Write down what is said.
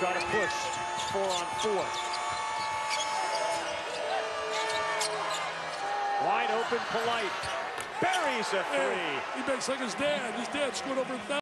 try to push four on four. Wide open, polite. Buries a three. He makes like his dad. His dad scored over a thousand.